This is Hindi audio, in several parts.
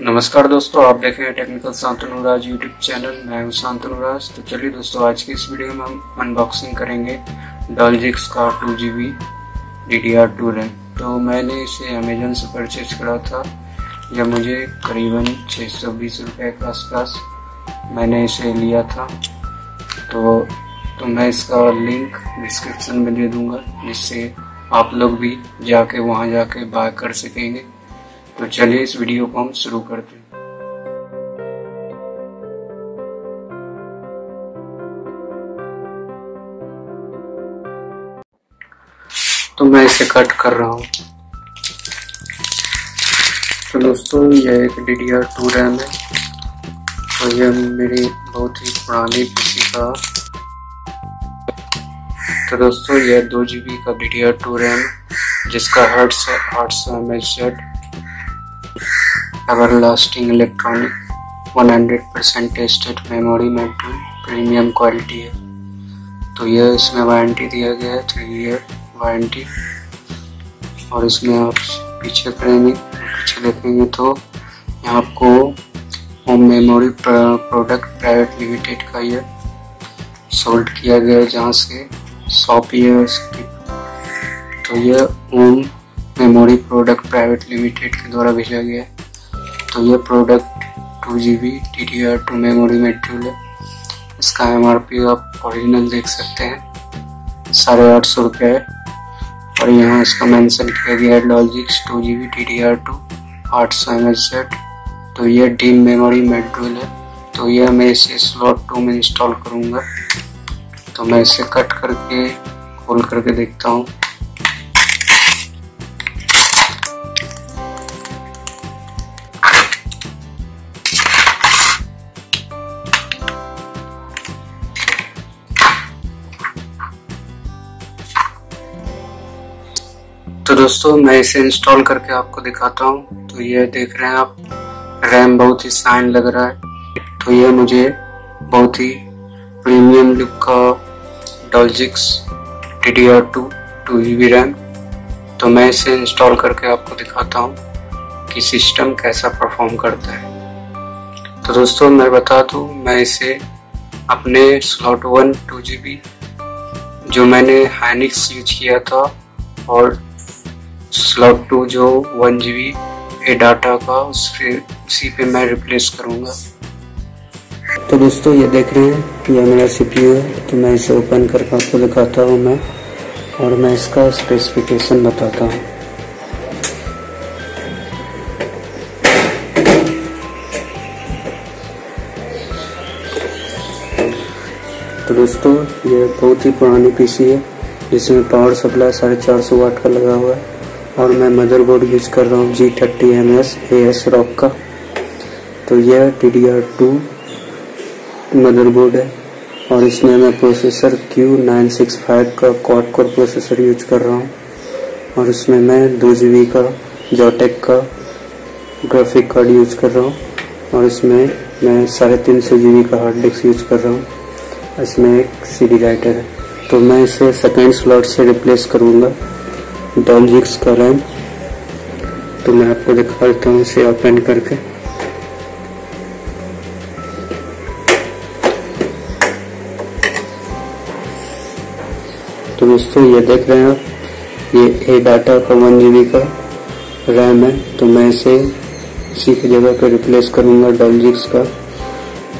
नमस्कार दोस्तों, आप देख रहे हैं technical Shantanu Raj YouTube channel मैं हूँ शांतनु राज तो चलिए दोस्तों, आज की इस वीडियो में हम अनबॉक्सिंग करेंगे डॉलजिक्स का two G B D D R two RAM. तो मैंने इसे अमेजन से परचेज करा था। यह मुझे करीबन छः सौ बीस रुपये के आसपास मैंने इसे लिया था। तो तो मैं इसका लिंक डिस्क्रिप्शन में दे दूँगा, जिससे आप लोग भी जाके, वहाँ जाके बाय कर सकेंगे। तो चलिए इस वीडियो को हम शुरू करते हैं। तो मैं इसे कट कर रहा हूँ। तो दोस्तों यह एक D D R to RAM है। तो यह मेरी बहुत ही पुरानी पीसी का। तो दोस्तों यह दो जी बी का D D R to RAM जिसका हर्ट्स है आठ सौ M H Z everlasting electronic 100% tested memory metal premium quality है। तो यह इसमें वारंटी दिया गया है थ्री ईयर वारंटी और इसमें आप पीछे करेंगे, पीछे देखेंगे तो यहाँ आपको home memory product private limited का यह सोल्ड किया गया है, जहाँ से शॉप है इसकी तो यह home memory product private limited के द्वारा भेजा गया है। तो ये product two G B D D R two memory module है। इसका एम आर पी आप ओरिजिनल देख सकते हैं। साढ़े आठ सौ रुपये है। और यहाँ इसका मेंशन किया गया है logics two G B D D R to आठ सौ एम एच सेट तो ये डीम मेमोरी मेट्यूल है। तो यह मैं इसे स्लॉट टू में इंस्टॉल करूँगा। तो मैं इसे कट करके, खोल करके देखता हूँ। दोस्तों, मैं इसे इंस्टॉल करके आपको दिखाता हूँ। तो ये देख रहे हैं आप रैम बहुत ही साइन लग रहा है। तो ये मुझे बहुत ही प्रीमियम लुक का डॉलजिक्स D D R two two G B RAM तो मैं इसे इंस्टॉल करके आपको दिखाता हूँ कि सिस्टम कैसा परफॉर्म करता है। तो दोस्तों, मैं बता दूँ, मैं इसे अपने slot one two G B जो मैंने हाइनिक्स यूज़ किया था, और स्लॉट टू जो वन जी बी ए डाटा का उससे उसी पे मैं रिप्लेस करूँगा। तो दोस्तों, ये देख रहे हैं यह मेरा सीपीयू है तो मैं इसे ओपन करके आपको दिखाता हूँ मैं, और मैं इसका स्पेसिफिकेशन बताता हूँ। तो दोस्तों, ये बहुत ही पुरानी पीसी है, जिसमें पावर सप्लाई साढ़े चार सौ वाट का लगा हुआ है। और मैं मदरबोर्ड यूज़ कर रहा हूँ G thirty M S A S rock का। तो यह T D R two motherboard है और इसमें मैं processor Q nine six five का क्वाड कोर प्रोसेसर यूज़ कर रहा हूँ और इसमें मैं दो जी का जोटेक का ग्राफिक कार्ड यूज़ कर रहा हूँ और इसमें मैं साढ़े तीन सौ जी बी का हार्ड डिस्क यूज़ कर रहा हूँ। इसमें एक सी डी राइटर है। तो मैं इसे सेकेंड स्लॉट से रिप्लेस करूँगा। डॉलजिक्स का रैम तो मैं आपको दिखा देता हूँ इसे ओपन करके। तो दोस्तों, ये देख रहे हैं आप, ये ए डाटा का वन जी का रैम है। तो मैं इसे इसी की जगह पर रिप्लेस करूँगा डॉलजिक्स का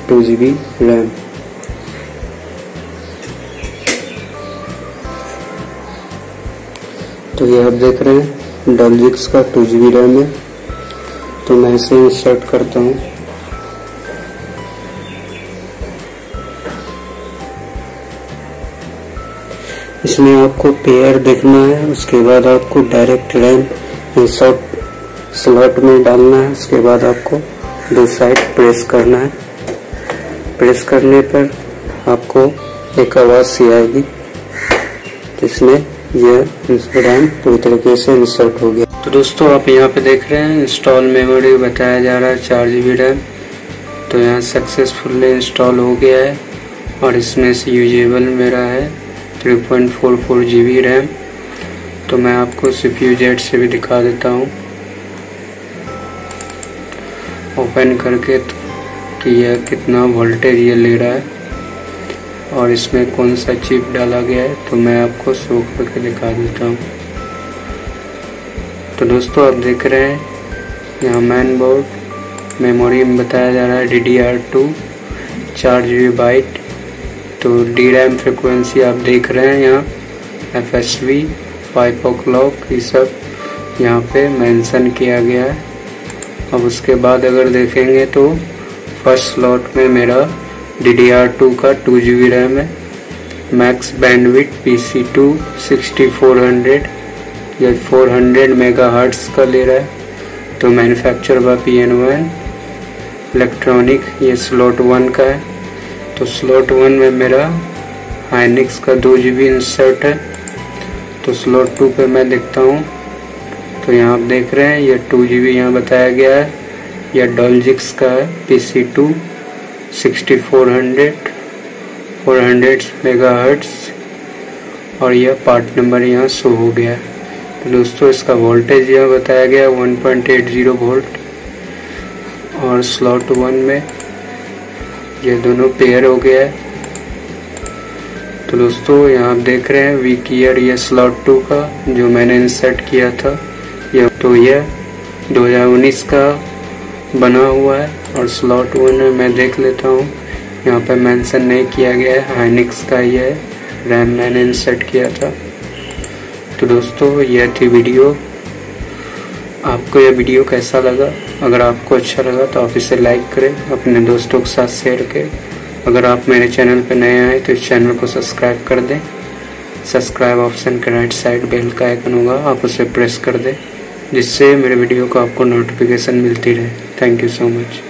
टू जी बी रैम तो ये आप देख रहे हैं डॉलजिक्स का टू जी बी रैम है। तो मैं इसे इंसर्ट करता हूँ। इसमें आपको पेयर देखना है, उसके बाद आपको डायरेक्ट रैम इंसर्ट स्लॉट में डालना है, उसके बाद आपको दो साइड प्रेस करना है। प्रेस करने पर आपको एक आवाज़ सी आएगी, जिसमें यह रैम पूरी तरीके से इंस्टॉल हो गया। तो दोस्तों, आप यहाँ पे देख रहे हैं इंस्टॉल मेमोरी बताया जा रहा है, चार जी बी रैम तो यहाँ सक्सेसफुली इंस्टॉल हो गया है, और इसमें से यूजेबल मेरा है three point four four GB B RAM तो मैं आपको सी पी जेड से भी दिखा देता हूँ। ओपन करके कि यह कितना वोल्टेज ये ले रहा है। और इसमें कौन सा चिप डाला गया है तो मैं आपको शो करके दिखा देता हूँ। तो दोस्तों, आप देख रहे हैं, यहाँ मैन बोर्ड मेमोरी में बताया जा रहा है डी डी आर टू चार जी बी बाइट तो डी रैम फ्रिक्वेंसी आप देख रहे हैं यहाँ F S V five o'clock ये सब यहाँ पे मेंशन किया गया है। अब उसके बाद अगर देखेंगे तो फ़र्स्ट स्लॉट में मेरा डी डी आर टू का टू जी बी रैम है max bandwidth P C two sixty four hundred ये 400 मेगाहर्ट्ज का ले रहा है तो manufacture by P N one electronic ये स्लॉट वन का है तो स्लॉट वन में मेरा हाइनिक्स का दो जी बी इंसर्ट है तो स्लॉट टू पे मैं देखता हूँ तो यहाँ आप देख रहे हैं, ये टू जी बी यहाँ बताया गया है यह डॉलजिक्स का है P C two sixty four hundred four hundred mega और यह पार्ट नंबर यहाँ शो हो गया। है तो दोस्तों, इसका वोल्टेज यह बताया गया 1.80 वोल्ट और स्लॉट वन में ये दोनों पेयर हो गया है। तो दोस्तों, यहाँ आप देख रहे हैं वीक ईयर ये स्लॉट टू का, जो मैंने इंसर्ट किया था, यह तो यह 2019 का बना हुआ है। और स्लॉट वन में देख लेता हूँ। यहाँ पर मेंशन नहीं किया गया है। हाइनिक्स का ये रैम मैंने इंसर्ट किया था। तो दोस्तों यह थी वीडियो आपको यह वीडियो कैसा लगा? अगर आपको अच्छा लगा तो आप इसे लाइक करें, अपने दोस्तों के साथ शेयर करें। अगर आप मेरे चैनल पर नए आए तो इस चैनल को सब्सक्राइब कर दें। सब्सक्राइब ऑप्शन के राइट साइड बेल का आइकन होगा। आप उसे प्रेस कर दें, जिससे मेरे वीडियो को आपको नोटिफिकेशन मिलती रहे। Thank you so much